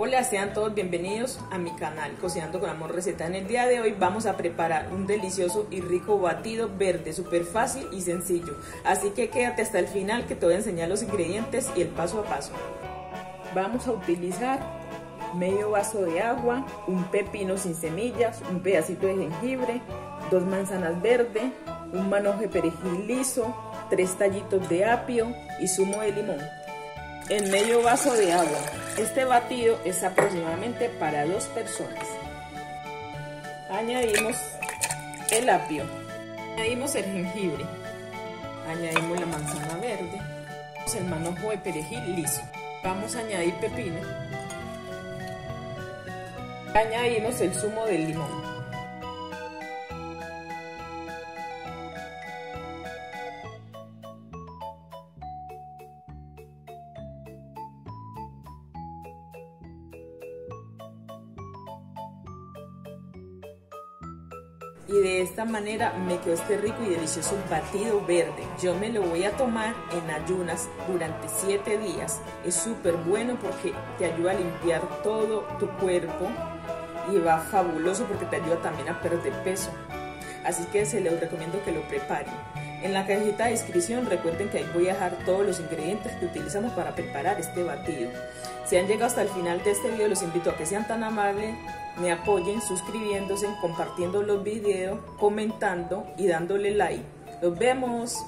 Hola, sean todos bienvenidos a mi canal Cocinando con Amor Receta. En el día de hoy vamos a preparar un delicioso y rico batido verde, súper fácil y sencillo. Así que quédate hasta el final que te voy a enseñar los ingredientes y el paso a paso. Vamos a utilizar medio vaso de agua, un pepino sin semillas, un pedacito de jengibre, dos manzanas verdes, un manojo de perejil liso, tres tallitos de apio y zumo de limón en medio vaso de agua. Este batido es aproximadamente para dos personas. Añadimos el apio, añadimos el jengibre, añadimos la manzana verde, el manojo de perejil liso. Vamos a añadir pepino, añadimos el zumo del limón. Y de esta manera me quedó este rico y delicioso batido verde. Yo me lo voy a tomar en ayunas durante 7 días. Es súper bueno porque te ayuda a limpiar todo tu cuerpo y va fabuloso porque te ayuda también a perder peso. Así que se les recomiendo que lo preparen. En la cajita de descripción recuerden que ahí voy a dejar todos los ingredientes que utilizamos para preparar este batido. Si han llegado hasta el final de este video los invito a que sean tan amables, me apoyen suscribiéndose, compartiendo los videos, comentando y dándole like. Nos vemos.